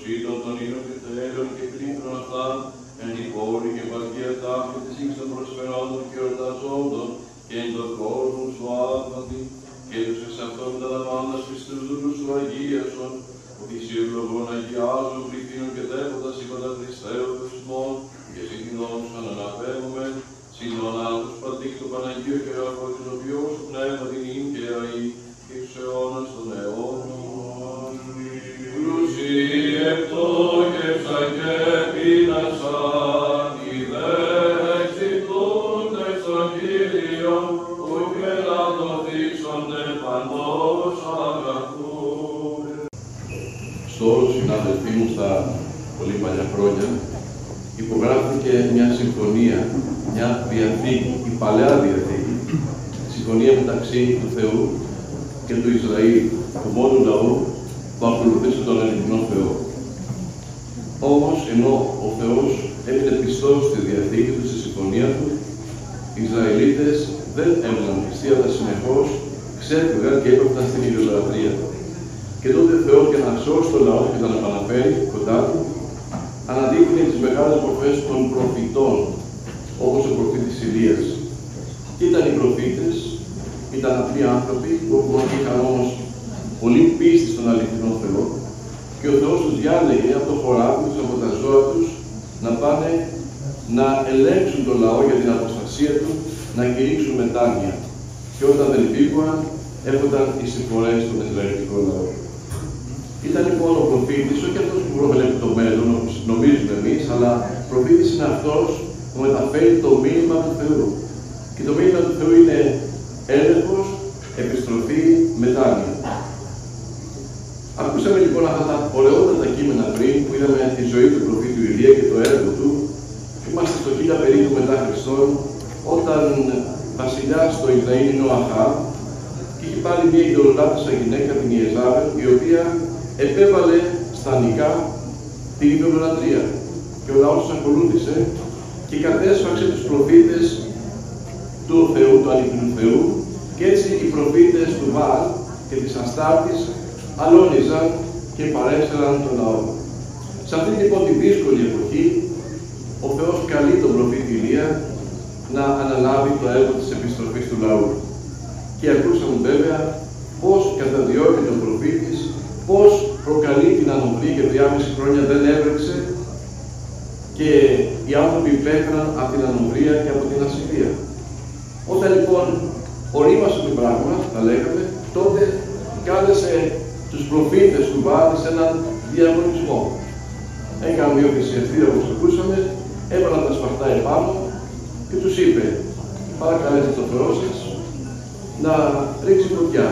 άμεσους, των σύντων των ήλων και τέλων και κρύφων αυτά, εν τη πόλη και παρκία τάφη της ύξης των προσφερόντων και ορταζόντων, και εν τον κόσμο σου άπατη, και τους εξ αυτών τα λαμβάνοντας πιστούς δούλους σου αγίασον, ότι σε ευλογών αγιάζουν πληθύνων και τέποντας υπαντα Χριστέου στα πολύ παλιά χρόνια υπογράφηκε μια συμφωνία, μια διαθήκη, η παλαιά διαθήκη, συμφωνία μεταξύ του Θεού και του Ισραήλ, του μόνου λαού που ακολουθούσε τον ελληνικό Θεό. Όμως, ενώ ο Θεός έμεινε πιστός στη διαθήκη του, στη συμφωνία του, οι Ισραηλίτες δεν έμειναν πιστοί, αλλά συνεχώς ξέφυγαν και έπρεπαν στην ιδιολατρία. Και τότε ο Θεός για να σώσει τον λαό και να τον επαναφέρει κοντά του, αναδείχνει τις μεγάλες μορφές των προφητών, όπως ο προφήτης Ηλίας. Τι ήταν οι προφήτες, ήταν απλοί άνθρωποι που είχαν όμως πολύ πίστη στον αληθινό Θεό και ο Θεός τους διάλεγε από το χωράφι τους, από τα ζώα τους, να πάνε να ελέγξουν τον λαό για την αποστασία του, να κηρύξουν μετάνοια. Και όταν δεν πήγαν, έρχονταν οι συμφορές στον Ισραηλιτικό λαό. Ήταν λοιπόν ο προφήτης, όχι αυτός που προβλέπει το μέλλον, όπως νομίζουμε εμείς, αλλά προφήτης είναι αυτός που μεταφέρει το μήνυμα του Θεού. Και το μήνυμα του Θεού είναι έλεγχος, επιστροφή, μετάνοια. Ακούσαμε λοιπόν αυτά τα ωραιότατα κείμενα πριν που είδαμε τη ζωή του προφήτου Ηλία και το έργο του. Είμαστε στο 1000 περίπου μετά Χριστόν, όταν βασιλιά στο Ισραήλ είναι ο Αχάβ και είχε πάλι μια ιδεολάτησα γυναίκα, την Ιεζάβελ, η οποία επέβαλε στα νικά την ιδεολατρία. Και ο λαός τους ακολούθησε και κατέσφαξε τους προφήτες του Θεού, του αληθινού Θεού, και έτσι οι προφήτες του Βάλ και της Αστάρτης αλώνιζαν και παρέστεραν τον λαό. Σε αυτή λοιπόν τη δύσκολη εποχή, ο Θεός καλεί τον προφήτη Ηλία να αναλάβει το έργο της επιστροφής του λαού. Και ακούσαμε βέβαια πώς καταδιώκεται ο προφήτης, πώς προκαλεί την ανομβρή και διάμεση χρόνια δεν έβρεξε και οι άνθρωποι πέθαναν από την ανομβρία και από την ασυλία. Όταν λοιπόν ορίμασε το πράγμα, τα λέγαμε, τότε κάλεσε τους προφήτες του Βάδη σε έναν διαγωνισμό. Έκαναν δύο θυσιαστήρια όπως ακούσαμε, έβαλαν τα σπαρτά επάνω και τους είπε παρακαλέστε το Θεό σας να ρίξει φωτιά.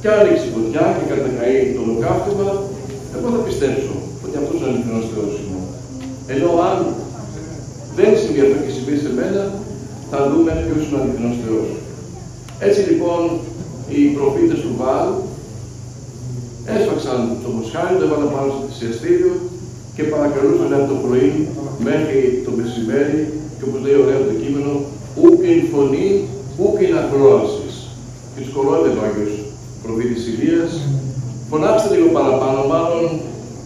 Και αν ρίξει φωτιά και κατακαεί το ολοκαύτωμα, εγώ θα πιστέψω ότι αυτός είναι ο αληθινός Θεός είναι. Ενώ αν δεν συμβεί αυτό και συμβεί σε μένα, θα δούμε ποιος είναι ο αληθινός Θεός. Έτσι λοιπόν οι προφήτες του Βάλ έσφαξαν το μοσχάρι, το έβαλαν πάνω στο θυσιαστήριο και παρακαλούσαν από το πρωί μέχρι το μεσημέρι και όπως λέει ωραίο το κείμενο, ούκ εν φωνή, ούκ εν ακρόασης. Και τους κορώνεται ο Άγιος προφήτης Ηλίας, φωνάξτε λίγο παραπάνω, μάλλον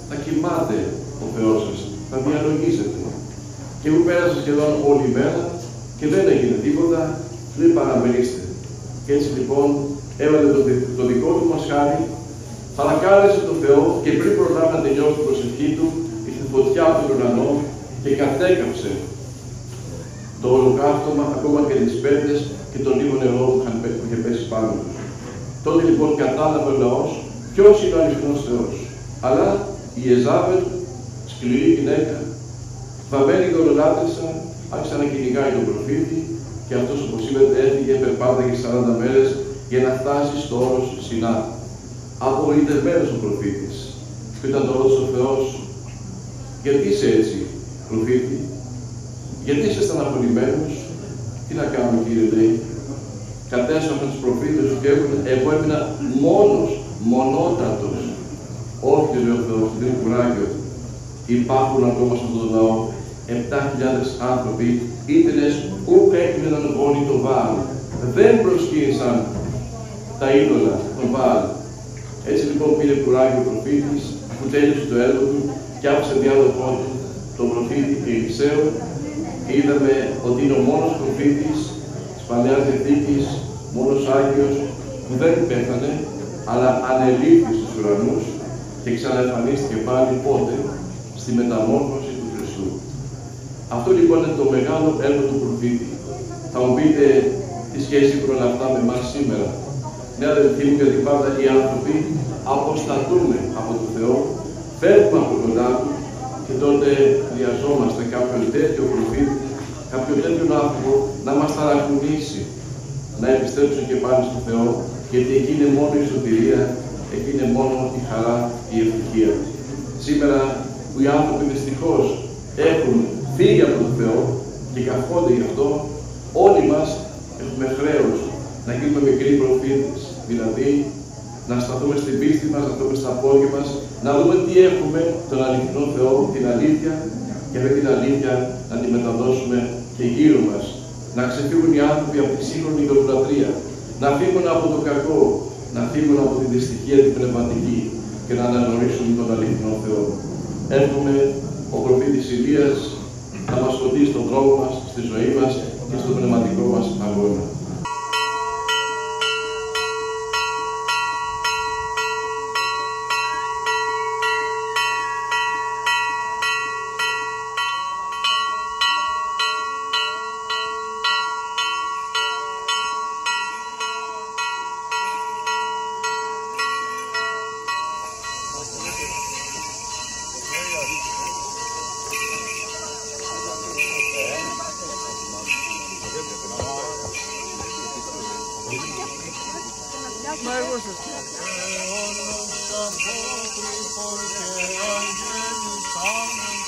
θα κοιμάται ο Θεός σας, θα διαλογίζετε. Και εγώ πέρασα σχεδόν όλη η μέρα και δεν έγινε τίποτα, δεν παραμερίστε. Και έτσι λοιπόν έβαλε το, το δικό του μας χάρη, παρακάλεσε τον Θεό και πριν προλάβει να τελειώσει την προσευχή του, ήρθε φωτιά από τον ουρανό και κατέκαψε το ολοκαύτωμα ακόμα και τις πέτρες και τον λίγο νερό που, είχαν, που είχε πέσει πάνω τους. Τότε λοιπόν κατάλαβε ο λαός ποιος είναι ο αληθινός Θεός; Αλλά η Εζάβελ, σκληρή γυναίκα, βαμμένη δολολάτρησα, άρχισε να κυνηγάει τον προφήτη και αυτός όπως είπατε έφυγε, περπάταγε 40 μέρες για να φτάσει στο όρος Σινά. Απογοητευμένος ο προφήτης. Και ήταν το ρώτησε ο Θεός, γιατί είσαι έτσι, προφήτη, γιατί είσαι στεναχωρημένος, τι να κάνω κύριε λέει, κατέσσερα τους προφήτες σου και εγώ έμεινα μόνος, μονότατος. Όχι λέει ο Θεός, δεν είναι κουράγιο. Υπάρχουν ακόμα σε αυτόν τον λαό 7.000 άνθρωποι, ήτρες ούκ έκριναν όλοι το Βάλ. Δεν προσκύνησαν τα είδωλα των Βάλ. Έτσι λοιπόν πήρε κουράγιο ο προφήτης που τέλειωσε το έργο του και άφησε διάδοχό του, τον προφήτη Ελισαίο, είδαμε ότι είναι ο μόνος προφήτης της Παλαιάς Διαθήκης, μόνος Άγιος, που δεν πέθανε, αλλά ανελήφθη στους ουρανούς και ξαναεμφανίστηκε πάλι πότε, στη μεταμόρφωση του Χριστού. Αυτό λοιπόν είναι το μεγάλο έργο του προφήτη. Θα μου πείτε τι σχέση έχουν όλα αυτά με εμάς σήμερα. Ναι, αδελφοί μου, γιατί πάντα οι άνθρωποι αποστατούμε από τον Θεό, φεύγουμε από κοντά τους και τότε χρειαζόμαστε κάποιον τέτοιο προφήτη, κάποιον τέτοιο άνθρωπο να μας ταρακουνήσει, να επιστρέψουν και πάλι στον Θεό, γιατί εκεί είναι μόνο η σωτηρία, εκεί είναι μόνο η χαρά, η ευτυχία. Σήμερα που οι άνθρωποι δυστυχώς έχουν φύγει από τον Θεό και καθόνται γι' αυτό, όλοι μας έχουμε χρέος να γίνουμε μικροί προφήτες, δηλαδή να σταθούμε στην πίστη μας, να σταθούμε στα πόδια μας, να δούμε τι έχουμε τον αληθινό Θεό, την αλήθεια και αυτή την αλήθεια να τη μεταδώσουμε και γύρω μας. Να ξεφύγουν οι άνθρωποι από τη σύγχρονη ιδεοκρατία, να φύγουν από το κακό, να φύγουν από τη δυστυχία την πνευματική και να αναγνωρίσουν τον αληθινό Θεό. Εύχομαι ο προφήτης Ηλίας να μας φωτίσει στον δρόμο μας, στη ζωή μας και στο πνευματικό μας αγώνα. Nueve voces. Que honra.